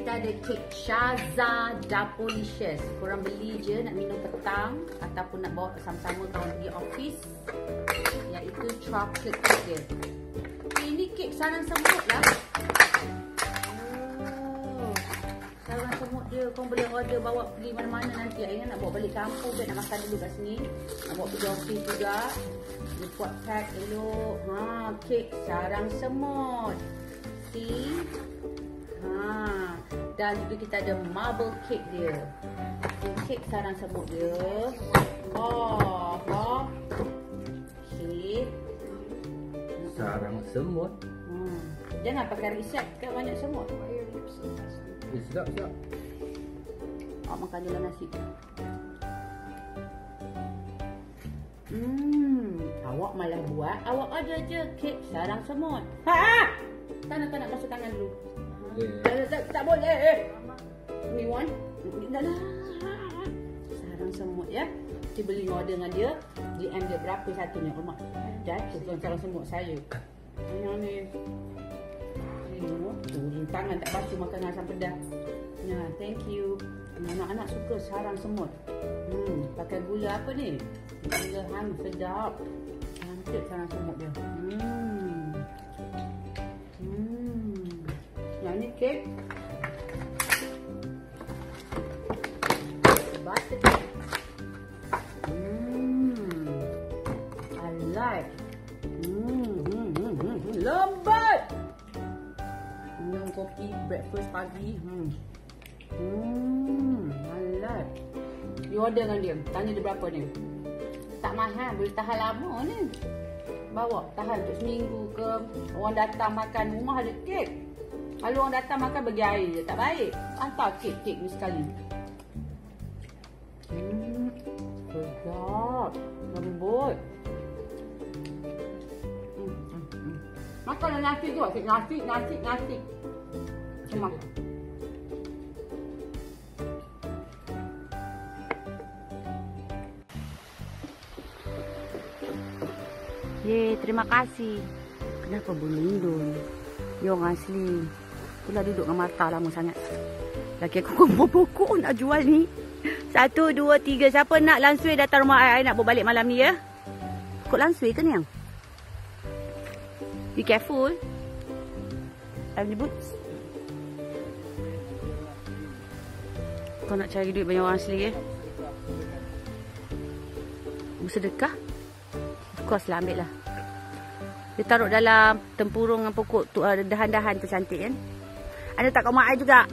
Kita ada kek Shaza Dapolicious. Korang beli je nak minum petang ataupun nak bawa sama-sama kalau pergi office. Iaitu chocolate cake dia. Ini kek sarang semut lah. Oh, sarang semut dia kau boleh order bawa pergi mana-mana nanti. Ayah nak bawa balik kampung ke nak makan dulu kat sini. Nak bawa pergi office juga. Dia buat pack elok. Ha, kek sarang semut. See? Ha. Dan juga kita ada marble cake dia. Kek sarang semut dia. Oh, oh. Okay. Sarang semut. Hmm. Jangan pakai resep kan banyak semut. Eh, sedap, sedap. Awak makan dalam nasi. Hmm, awak malah buat. Awak ada je kek sarang semut. Ha! ha! Tak nak, tak nak masuk tangan dulu. Eh, Tak, tak, tak, boleh. Eh. Ni Wan. Tak lah. Sarang semut ya. Kita beli order dengan dia. DM dia berapa satunya. Oh, mak. Jatuh tuan sarang semut saya. Yang ni. Tu, tangan tak basuh makan asam pedas. Ya, thank you. Anak-anak suka sarang semut. Hmm, pakai gula apa ni? Gula ham sedap. Cantik sarang semut dia. Hmm. Butter cake. Hmm. I like. Hmm, hmm, hmm, hmm. Lembat. Minum kopi breakfast pagi. Hmm. Hmm, I like. You order dengan dia. Tanya dia berapa ni. Tak mahal. Boleh tahan lama ni. Bawa tahan untuk seminggu ke. Orang datang makan rumah ada kek. Kalau orang datang makan bagi air je. Tak baik. Hantar kek-kek ni sekali. Hmm, sedap. Lembut. Hmm, hmm, hmm. Makanlah nasi tu. Asyik nasi, nasi, nasi. Cuma. Ye, terima kasih. Kenapa berlindung? Yang asli. Itulah duduk dengan mata lama sangat. Laki aku kumpul pokok nak jual ni. Satu, dua, tiga. Siapa nak lansui datang rumah I nak bawa balik malam ni ya? Kok lansui ke ni yang? Be careful. I punya boots. Kau nak cari duit banyak orang asli ya? Bersedekah? Of course lah ambil lah. Dia taruh dalam tempurung dengan pokok tu uh, dahan-dahan tu cantik kan. Ada tak kau mak juga?